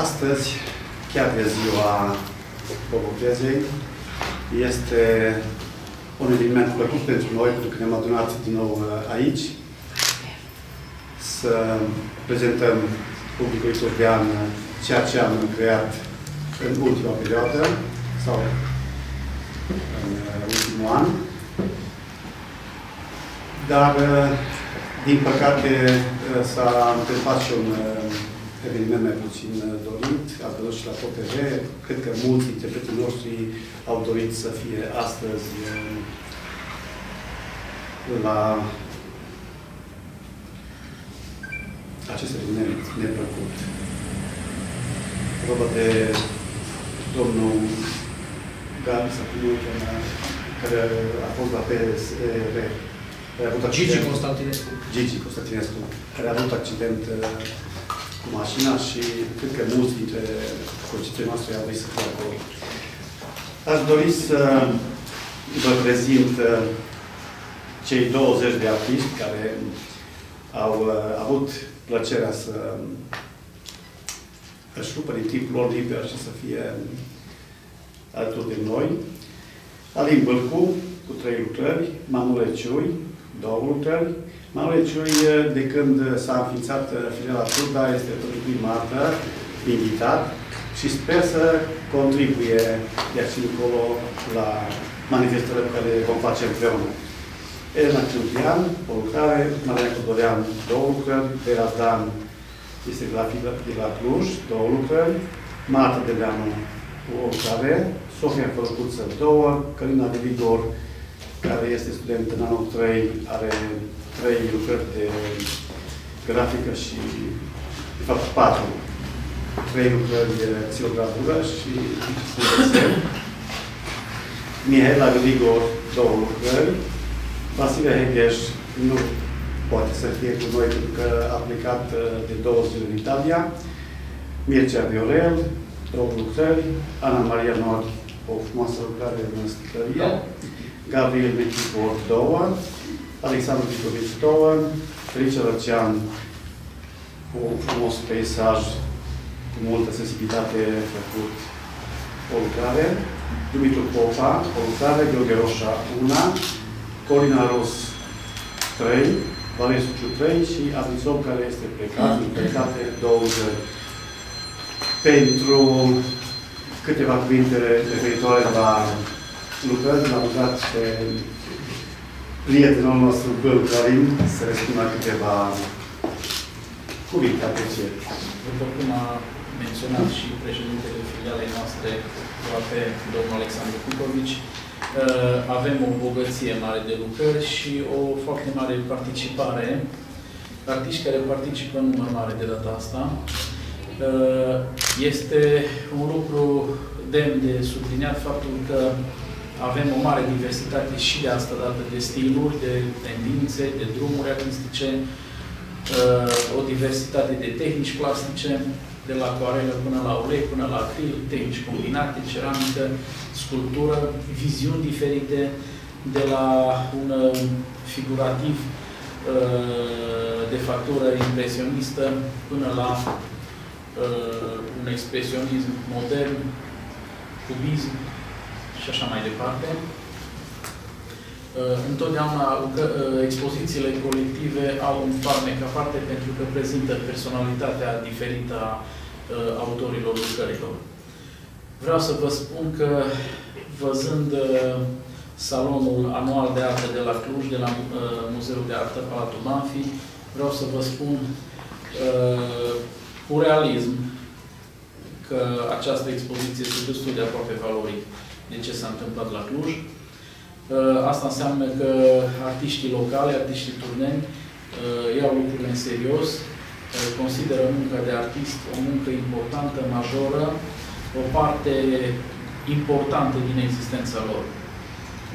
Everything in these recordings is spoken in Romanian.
Astăzi, chiar de ziua Bobotezei, este un eveniment plăcut pentru noi, pentru că ne-am adunat din nou uh, aici, să prezentăm publicului turbean ceea ce am creat în ultima perioadă sau în uh, ultimul an. Dar, uh, din păcate, s-a întâmplat și un eveniment mai puțin uh, dorit, ați văzut și la POTV, cred că mulți interpretii noștri au dorit să fie astăzi uh, la acest eveniment neplăcut. Vorba de domnul Gabi, sau cum care a fost la PSR, care a avut accident. Gigi Constantinescu. Gigi Constantinescu, care a avut accident uh, cu mașina și cred că mulți dintre concetățenii noastre au vrut să fie acolo. Aș dori să vă prezint uh, cei 20 de artiști care au uh, avut plăcerea să își rupă din timpul lor liber și să fie alături de noi. Alin Bălcu, cu trei lucrări, Manule Ciui, două lucrări, Mauriciului, de când s-a înființat uh, filiala Turda, este pentru prima dată invitat și sper să contribuie de aici încolo la manifestările pe care le vom face împreună. Elena Ciubian, o lucrare, Maria Codorean, două lucrări, Vera Dan, este de la, de la Cluj, două lucrări, Marta de Leanu, o lucrare, Sofia Fălcuță, două, Călina de Vigor, care este student în anul 3, are trei lucrări de grafică și, de fapt, patru. Trei lucrări de xilogravură și desene. Mihaela Grigor, două lucrări. Vasile Hegeș nu poate să fie cu noi pentru că a plecat uh, de două zile în Italia. Mircea Viorel, două lucrări. Ana Maria Nord, o frumoasă lucrare în sticlărie. Gabriel Mechipor, două. Alexandru Vicovici Toan, Felice Răcean, cu un frumos peisaj, cu multă sensibilitate făcut o lucrare, Dumitru Popa, o lucrare, Gheorghe Roșa, una, Corina Ros, 3, Valesuciu 3 și Avizov, care este plecat, în plecate, două zări. Pentru câteva cuvinte referitoare la lucrări, l-am rugat pe prietenul nostru, Băl Karim, să răspundă câteva cuvinte aprecieri. După cum a menționat și președintele filialei noastre, pe domnul Alexandru Cucovici, uh, avem o bogăție mare de lucrări și o foarte mare participare, artiști care participă în număr mare de data asta. Uh, este un lucru demn de subliniat faptul că avem o mare diversitate și de asta dată de stiluri, de tendințe, de drumuri artistice, uh, o diversitate de tehnici plastice, de la acuarelă până la ulei, până la acril, tehnici combinate, ceramică, sculptură, viziuni diferite, de la un uh, figurativ uh, de factură impresionistă până la un expresionism modern, cubism, și așa mai departe. Uh, întotdeauna uh, expozițiile colective au un farmec aparte pentru că prezintă personalitatea diferită a uh, autorilor lucrărilor. Vreau să vă spun că, văzând salonul anual de artă de la Cluj, de la Muzeul de Artă Palatul Manfi, vreau să vă spun cu realism că această expoziție este destul de aproape valorită de ce s-a întâmplat la Cluj. Uh, asta înseamnă că artiștii locali, artiștii turneni, uh, iau lucrurile în serios, uh, consideră munca de artist o muncă importantă, majoră, o parte importantă din existența lor.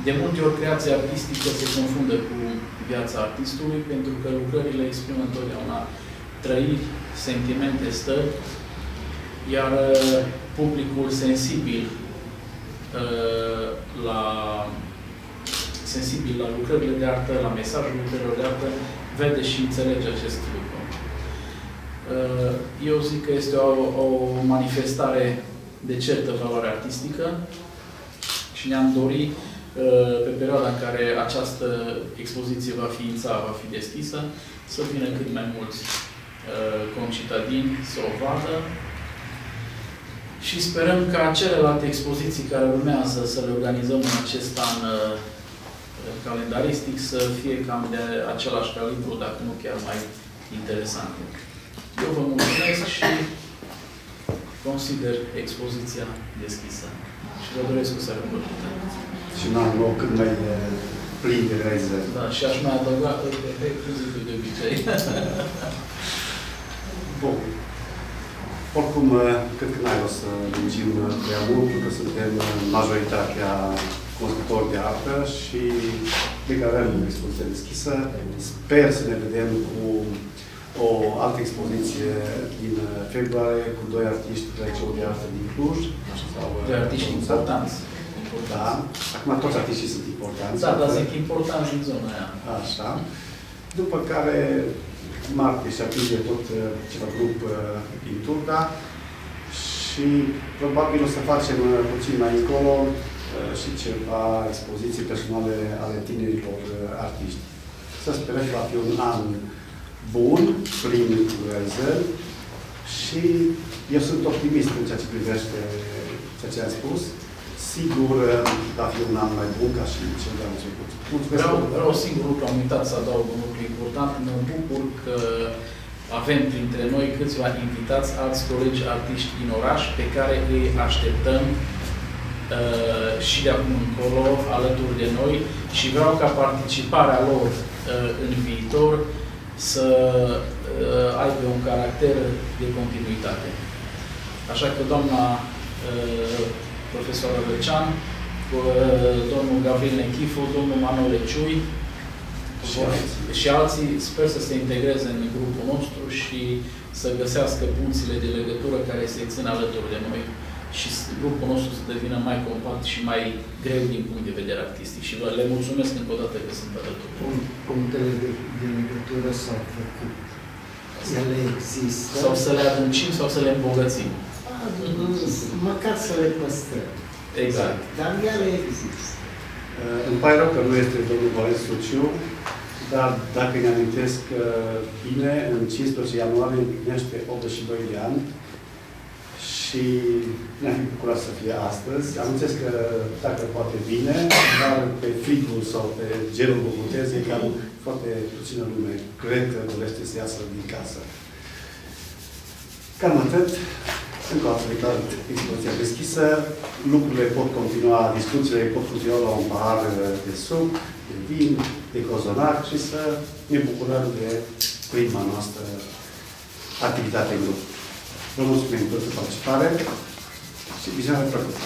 De multe ori, creația artistică se confundă cu viața artistului, pentru că lucrările exprimă întotdeauna trăiri, sentimente, stări, iar publicul sensibil Uh, la sensibil la lucrările de artă, la mesajul lucrărilor de artă, vede și înțelege acest lucru. Uh, eu zic că este o, o manifestare de certă valoare artistică și ne-am dorit uh, pe perioada în care această expoziție va ființa, va fi deschisă, să vină cât mai mulți uh, concitadini să o vadă și sperăm ca celelalte expoziții care urmează să le organizăm în acest an calendaristic să fie cam de același calibru, dacă nu chiar mai interesante. Eu vă mulțumesc și consider expoziția deschisă. Și vă doresc o seară plăcută. Și un an nou cât mai plin de realizări. Da, și aș mai adăuga pe fizică de obicei. Bun. Oricum, cred că n-ai o să lungim prea mult, pentru că suntem majoritatea cunoscători de artă și declarăm expoziția deschisă. Sper să ne vedem cu o altă expoziție din februarie cu doi artiști de la de artă din Cluj. Sau, doi artiști importanți. Da. Acum toți artiștii sunt importanți. Da, dar zic importanți din zona aia. Așa. După care martie și aprilie tot uh, ceva grup uh, din Turda și probabil o să facem uh, puțin mai încolo și ceva expoziții personale ale tinerilor artiști. Să sperăm că va fi un an bun, plin cu realizări și eu sunt optimist în ceea ce privește ceea ce am spus. Sigur, va fi un an mai bun ca și cel de anul început. Mulțumesc. Vreau, vreau singur lucru, am uitat să adaug un lucru important. Mă bucur că avem printre noi câțiva invitați, alți colegi artiști din oraș, pe care îi așteptăm uh, și de acum încolo alături de noi și vreau ca participarea lor uh, în viitor să uh, aibă un caracter de continuitate. Așa că doamna uh, profesoră Răcean, uh, domnul Gabriel Nechifu, domnul Manuel Ciui și, și alții sper să se integreze în grupul nostru și să găsească punțile de legătură care se țin alături de noi și grupul nostru să devină mai compact și mai greu din punct de vedere artistic. Și vă le mulțumesc încă o dată că sunt alături. Punctele de, de legătură s-au făcut. Ele există. Sau să le adâncim sau să le îmbogățim. Măcar să le păstrăm. Exact. Dar ele există. Uh, îmi pare rău că nu este domnul Valens Suciu, dar dacă ne amintesc uh, bine, în 15 ianuarie împlinește 82 de ani și ne-am fi bucurat să fie astăzi. Am înțeles că dacă poate vine, dar pe frigul sau pe gelul Bogotez e cam foarte puțină lume. Cred că dorește să iasă din casă. Cam atât. Încă o dată declar expoziția deschisă. Lucrurile pot continua, discuțiile pot continua la un pahar de suc, de vin, de cozonac și să ne bucurăm de prima noastră activitate în grup. Vă mulțumim pentru participare și viziune plăcută.